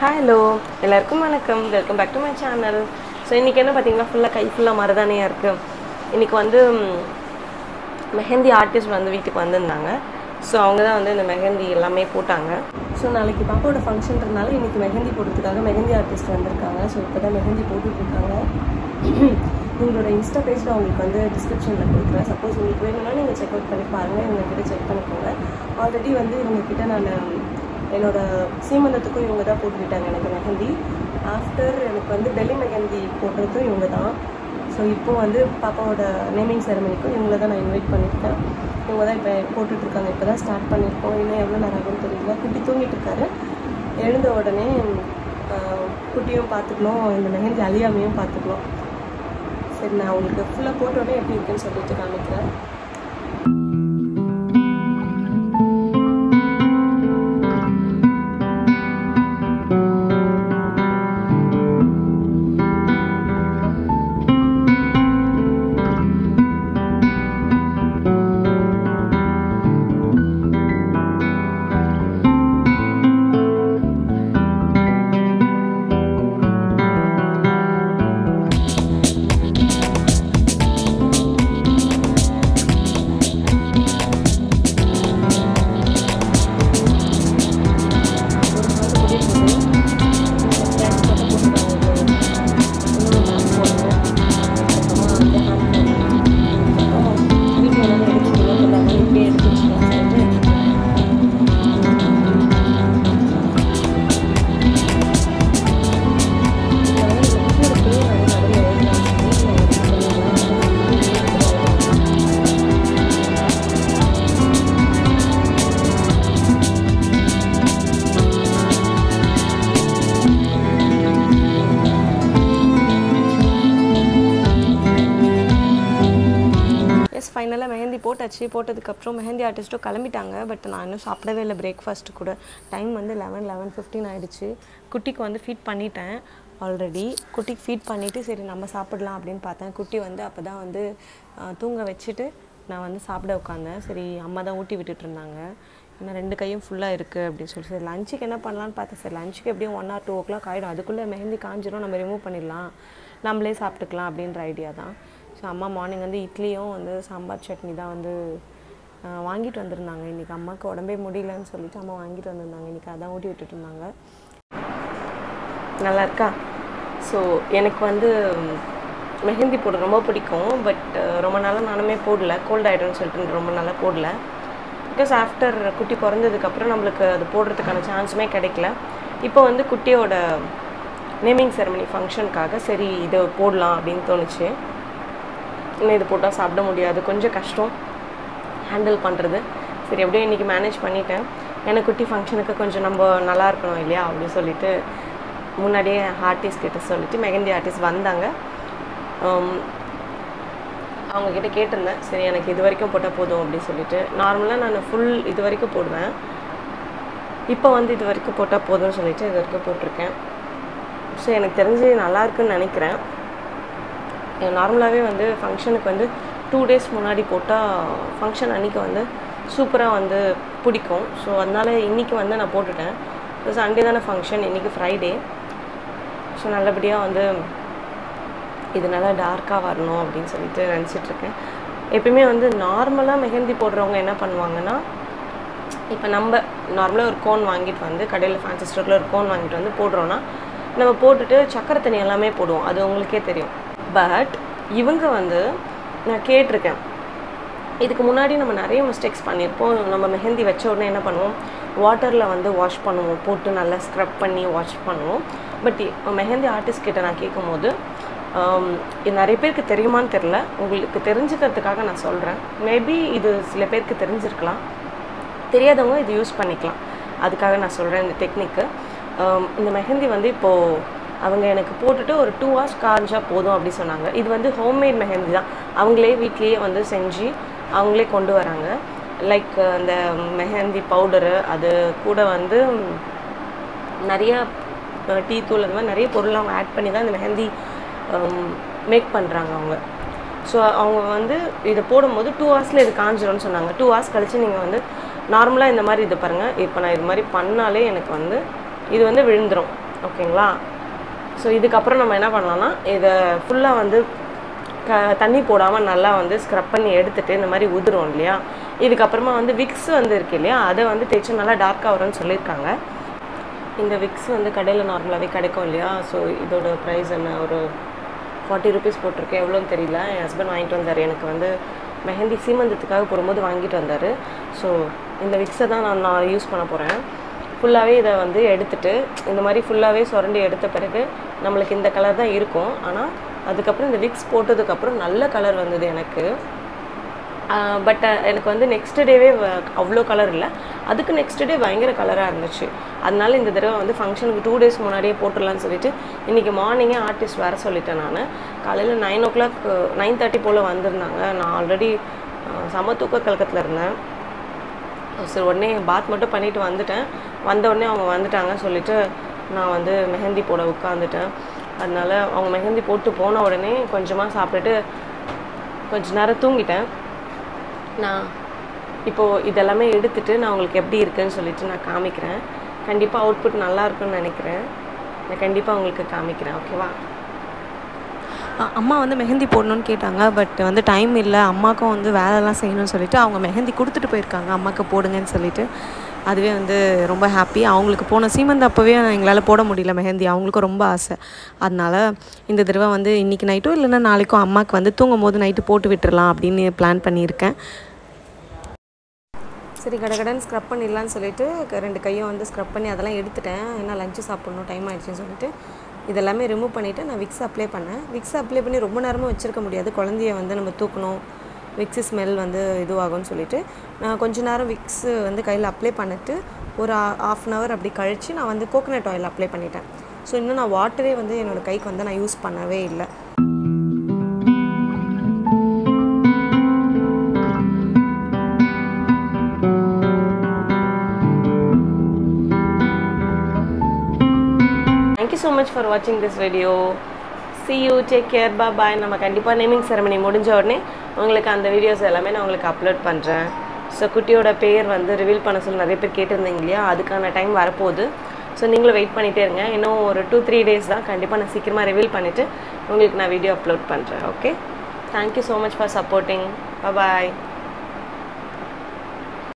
Hello எல்லாருக்கும் வணக்கம். Welcome back to my channel so இன்றைக்கி என்ன பார்த்தீங்கன்னா ஃபுல்லாக கை ஃபுல்லாக மருதானையாக இருக்குது இன்றைக்கி வந்து மெஹந்தி ஆர்டிஸ்ட் வந்து வீட்டுக்கு வந்திருந்தாங்க. ஸோ அவங்க தான் வந்து இந்த மெஹந்தி எல்லாமே போட்டாங்க. ஸோ நாளைக்கு பாப்பாவோட ஃபங்க்ஷன்றதுனால இன்றைக்கி மெஹந்தி போடுறதுக்காக மெஹந்தி ஆர்டிஸ்ட் வந்திருக்காங்க. ஸோ இப்போ தான் மெஹந்தி போட்டுட்ருக்காங்க. உங்களோட இன்ஸ்டா பேஜில் உங்களுக்கு வந்து டிஸ்கிரிப்ஷனில் கொடுக்குறேன். சப்போஸ் உங்களுக்கு வேணும்னா நீங்கள் செக் அவுட் பண்ணி பாருங்கள் இவங்ககிட்ட செக் பண்ணிக்கோங்க. ஆல்ரெடி வந்து இவங்ககிட்ட நான் என்னோட சீமந்தத்துக்கும் இவங்க தான் போட்டுக்கிட்டாங்க எனக்கு மெஹந்தி. ஆஃப்டர் எனக்கு வந்து டெல்லி மெஹந்தி போடுறதும் இவங்க தான். ஸோ இப்போ வந்து பாப்பாவோட நேமிங் செரமனிக்கும் இவங்கள தான் நான் இன்வைட் பண்ணியிருக்கேன். இவங்க தான் இப்போ போட்டுட்ருக்காங்க. இப்போ தான் ஸ்டார்ட் பண்ணியிருக்கோம். இன்னும் எவ்வளோ நேரம் ஆகும்னு தெரியல. குட்டி தூங்கிட்டு இருக்காரு எழுந்த உடனே குட்டியும் பார்த்துக்கணும். இந்த மெஹந்தி அழியாமையும் பார்த்துக்கணும். சரி நான் உங்களுக்கு ஃபுல்லாக போட்டோடனே எப்படி இருக்குன்னு சொல்லிட்டு காமிக்கிறேன். ஆச்சு போட்டதுக்கப்புறம் மெஹந்தி ஆர்டிஸ்ட்டும் கிளம்பிட்டாங்க. பட் நான் இன்னும் சாப்பிடவே இல்லை பிரேக்ஃபாஸ்ட் கூட. டைம் வந்து லெவன் லெவன் ஃபிஃப்டின் ஆயிடுச்சு. குட்டிக்கு வந்து ஃபீட் பண்ணிட்டேன் ஆல்ரெடி குட்டிக்கு ஃபீட் பண்ணிவிட்டு சரி நம்ம சாப்பிடலாம் அப்படின்னு பார்த்தேன். குட்டி வந்து அப்போ தான் வந்து தூங்க வச்சுட்டு நான் வந்து சாப்பிட உட்காந்தேன். சரி அம்மா தான் ஊட்டி விட்டுட்டு இருந்தாங்க. ஏன்னா ரெண்டு கையும் ஃபுல்லாக இருக்குது அப்படின்னு சொல்லி சரி லஞ்சுக்கு என்ன பண்ணலான்னு பார்த்தேன். சார் லஞ்சுக்கு எப்படியும் one or two o'clock ஆகிடும் அதுக்குள்ளே மெஹந்தி காஞ்சிரும் நம்ம ரிமூவ் பண்ணிடலாம். நம்மளே சாப்பிட்டுக்கலாம் அப்படின்ற ஐடியா தான். ஸோ அம்மா மார்னிங் வந்து இட்லியும் வந்து சாம்பார் சட்னி தான் வந்து வாங்கிட்டு வந்திருந்தாங்க. இன்றைக்கி அம்மாவுக்கு உடம்பே முடியலன்னு சொல்லிட்டு அம்மா வாங்கிட்டு வந்திருந்தாங்க. இன்றைக்கி அதான் ஊட்டி விட்டுட்டு இருந்தாங்க. நல்லா இருக்கா? ஸோ எனக்கு வந்து மெஹந்தி போட ரொம்ப பிடிக்கும். பட் ரொம்ப நாளாக நானுமே போடல. கோல்ட் ஆகிடும்னு சொல்லிட்டு ரொம்ப நாளாக போடல. பிகாஸ் ஆஃப்டர் குட்டி பிறந்ததுக்கப்புறம் நம்மளுக்கு அது போடுறதுக்கான சான்ஸுமே கிடைக்கல. இப்போ வந்து குட்டியோட நேமிங் செரமனி ஃபங்க்ஷனுக்காக சரி இதை போடலாம் அப்படின்னு தோணுச்சு. இன்னும் இது போட்டால் சாப்பிட முடியாது. கொஞ்சம் கஷ்டம் ஹேண்டில் பண்ணுறது சரி எப்படியும் இன்றைக்கி மேனேஜ் பண்ணிட்டேன். எனக்கு குட்டி ஃபங்க்ஷனுக்கு கொஞ்சம் நம்ம நல்லா இருக்கணும் இல்லையா? அப்படின்னு சொல்லிட்டு முன்னாடியே ஆர்டிஸ்ட் கிட்ட சொல்லிட்டு மெஹந்தி ஆர்டிஸ்ட் வந்தாங்க. அவங்கக்கிட்ட அவங்க கேட்டிருந்தேன். சரி எனக்கு இது வரைக்கும் போட்டால் போதும் அப்படின்னு சொல்லிட்டு. நார்மலாக நான் ஃபுல் இது வரைக்கும் போடுவேன். இப்போ வந்து இது வரைக்கும் போட்டால் போதும்னு சொல்லிட்டு இது வரைக்கும் போட்டிருக்கேன். ஸோ எனக்கு தெரிஞ்சு நல்லாயிருக்குன்னு நினைக்கிறேன். நார்மலாகவே வந்து ஃபங்க்ஷனுக்கு வந்து டூ டேஸ் முன்னாடி போட்டால் ஃபங்க்ஷன் அன்றைக்கி வந்து சூப்பராக வந்து பிடிக்கும். ஸோ அதனால் இன்றைக்கி வந்து நான் போட்டுட்டேன். ஸோ சண்டே தானே ஃபங்க்ஷன் இன்றைக்கி ஃப்ரைடே ஸோ நல்லபடியாக வந்து இது நல்லா டார்க்காக வரணும் அப்படின்னு சொல்லிட்டு நினச்சிட்ருக்கேன் எப்பயுமே வந்து நார்மலாக மெஹந்தி போடுறவங்க என்ன பண்ணுவாங்கன்னா இப்போ நம்ம நார்மலாக ஒரு கோன் வாங்கிட்டு வந்து கடையில் ஃபேன்சி ஸ்டோரில் ஒரு கோன் வாங்கிட்டு வந்து போடுறோன்னா நம்ம போட்டுட்டு சக்கரை தண்ணி எல்லாமே போடுவோம். அது உங்களுக்கே தெரியும். பட் இவங்க வந்து நான் கேட்டிருக்கேன். இதுக்கு முன்னாடி நம்ம நிறைய மிஸ்டேக்ஸ் பண்ணியிருப்போம். நம்ம மெஹந்தி வச்ச உடனே என்ன பண்ணுவோம்? வாட்டரில் வந்து வாஷ் பண்ணுவோம். போட்டு நல்லா ஸ்க்ரப் பண்ணி வாஷ் பண்ணுவோம். பட் மெஹந்தி ஆர்டிஸ்ட் கிட்ட நான் கேட்கும்போது நிறைய பேருக்கு தெரியுமான்னு தெரில உங்களுக்கு தெரிஞ்சுக்கிறதுக்காக நான் சொல்கிறேன் மேபி இது சில பேருக்கு தெரிஞ்சிருக்கலாம். தெரியாதவங்க இது யூஸ் பண்ணிக்கலாம். அதுக்காக நான் சொல்கிறேன் இந்த டெக்னிக்கு இந்த மெஹந்தி வந்து இப்போது அவங்க எனக்கு போட்டுட்டு ஒரு டூ ஹவர்ஸ் காஞ்சா போதும் அப்படி சொன்னாங்க. இது வந்து ஹோம்மேட் மெஹந்தி தான். அவங்களே வீட்லேயே வந்து செஞ்சு அவங்களே கொண்டு வராங்க. லைக் அந்த மெஹந்தி பவுடரு அது கூட வந்து நிறையா டீ தூள் அந்த மாதிரி நிறைய பொருள் அவங்க ஆட் பண்ணி தான் இந்த மெஹந்தி மேக் பண்ணுறாங்க அவங்க. ஸோ அவங்க வந்து இதை போடும்போது டூ ஹவர்ஸில் இது காஞ்சிரும்னு சொன்னாங்க. டூ ஹவர்ஸ் கழித்து நீங்கள் வந்து நார்மலாக இந்த மாதிரி இது பாருங்கள் இப்போ நான் இது மாதிரி பண்ணாலே எனக்கு வந்து இது வந்து விழுந்துரும். ஓகேங்களா ஸோ இதுக்கப்புறம் நம்ம என்ன பண்ணலாம்னா இதை ஃபுல்லாக வந்து க தண்ணி போடாமல் நல்லா வந்து ஸ்க்ரப் பண்ணி எடுத்துகிட்டு இந்த மாதிரி உதிரும் இல்லையா? இதுக்கப்புறமா வந்து விக்ஸ் வந்து இருக்கு இல்லையா? அதை வந்து தேய்ச்சி நல்லா டார்க்காக வரும்னு சொல்லியிருக்காங்க. இந்த விக்ஸ் வந்து கடையில் நார்மலாகவே கிடைக்கும் இல்லையா? ஸோ இதோட ப்ரைஸ் என்ன? ஒரு ஃபார்ட்டி ருபீஸ் போட்டிருக்கேன் எவ்வளோன்னு தெரியல. என் ஹஸ்பண்ட் வாங்கிட்டு வந்தார். எனக்கு வந்து மெஹந்தி சீமந்தத்துக்காக போடும்போது வாங்கிட்டு வந்தார். ஸோ இந்த விக்ஸை தான் நான் நான் யூஸ் பண்ண போகிறேன் ஃபுல்லாகவே இதை வந்து எடுத்துட்டு இந்த மாதிரி ஃபுல்லாகவே சுரண்டி எடுத்த பிறகு நம்மளுக்கு இந்த கலர் தான் இருக்கும். ஆனால் அதுக்கப்புறம் இந்த விக்ஸ் போட்டதுக்கப்புறம் நல்ல கலர் வந்தது எனக்கு. பட் எனக்கு வந்து நெக்ஸ்ட் டேவே அவ்வளோ கலர் இல்லை. அதுக்கு நெக்ஸ்ட் டே பயங்கர கலராக இருந்துச்சு. அதனால இந்த தடவை வந்து ஃபங்க்ஷனுக்கு டூ டேஸ் முன்னாடியே போட்டுடலான்னு சொல்லிட்டு இன்றைக்கி மார்னிங்கே ஆர்டிஸ்ட் வர சொல்லிட்டேன் நான். காலையில் nine o'clock nine thirty போல் வந்திருந்தாங்க. நான் ஆல்ரெடி சம தூக்க கலக்கத்தில் இருந்தேன். சரி உடனே பாத் மட்டும் பண்ணிவிட்டு வந்துட்டேன். வந்த உடனே அவங்க வந்துட்டாங்க சொல்லிவிட்டு நான் வந்து மெஹந்தி போட உட்காந்துட்டேன் அதனால அவங்க மெஹந்தி போட்டு போன உடனே கொஞ்சமாக சாப்பிட்டுட்டு கொஞ்ச நேரம் தூங்கிட்டேன். நான் இப்போது இதெல்லாமே எடுத்துட்டு நான் உங்களுக்கு எப்படி இருக்குன்னு சொல்லிட்டு நான் காமிக்கிறேன். கண்டிப்பாக அவுட்புட் நல்லா இருக்குன்னு நினைக்கிறேன். நான் கண்டிப்பாக உங்களுக்கு காமிக்கிறேன் ஓகேவா அம்மா வந்து மெஹந்தி போடணும்னு கேட்டாங்க பட் வந்து டைம் இல்லை. அம்மாக்கும் வந்து வேலைலாம் செய்யணும்னு சொல்லிட்டு அவங்க மெஹந்தி கொடுத்துட்டு போயிருக்காங்க. அம்மாவுக்கு போடுங்கன்னு சொல்லிட்டு. அதுவே வந்து ரொம்ப ஹாப்பி அவங்களுக்கு போன சீமந்த் அப்போவே எங்களால் போட முடியல மெஹந்தி. அவங்களுக்கும் ரொம்ப ஆசை. அதனால் இந்த தடவை வந்து இன்றைக்கி நைட்டோ இல்லைன்னா நாளைக்கும் அம்மாவுக்கு வந்து தூங்கும் போது நைட்டு போட்டு விட்டுறலாம் அப்படின்னு பிளான் பண்ணியிருக்கேன். சரி கடகடன் ஸ்க்ரப் பண்ணிடலான்னு சொல்லிட்டு ரெண்டு கையும் வந்து ஸ்க்ரப் பண்ணி அதெல்லாம் எடுத்துட்டேன். ஏன்னா லஞ்சு சாப்பிட்ணும் டைம் ஆகிடுச்சின்னு சொல்லிட்டு. இதெல்லாமே ரிமூவ் பண்ணிவிட்டு நான் விக்ஸ் அப்ளை பண்ணேன். விக்ஸ் அப்ளை பண்ணி ரொம்ப நேரமும் வச்சிருக்க முடியாது. குழந்தைய வந்து நம்ம தூக்கணும். விக்ஸு ஸ்மெல் வந்து இதுவாகும்னு சொல்லிவிட்டு நான் கொஞ்ச நேரம் விக்ஸு வந்து கையில் அப்ளை பண்ணிட்டு ஒரு ஆஃப் அன் ஹவர் அப்படி கழித்து நான் வந்து கோகனட் ஆயில் அப்ளை பண்ணிட்டேன். ஸோ இன்னும் நான் வாட்டரே வந்து என்னோடய கைக்கு வந்து நான் யூஸ் பண்ணவே இல்லை. Thank you so much for வாட்சிங் this video see you take care பா பாய் நம்ம கண்டிப்பாக நேமிங் செரமனி முடிஞ்ச உடனே உங்களுக்கு அந்த வீடியோஸ் எல்லாமே நான் உங்களுக்கு அப்லோட் பண்ணுறேன் ஸோ குட்டியோட பேர் வந்து ரிவீல் பண்ண சொல்லி நிறைய பேர் கேட்டிருந்தீங்க இல்லையா? அதுக்கான டைம் வரப்போகுது. ஸோ நீங்களும் வெயிட் பண்ணிகிட்டே இருங்க. இன்னும் ஒரு டூ த்ரீ டேஸ் தான் கண்டிப்பாக நான் சீக்கிரமாக ரிவீல் பண்ணிவிட்டு உங்களுக்கு நான் வீடியோ அப்லோட் பண்ணுறேன் okay thank you so much for supporting bye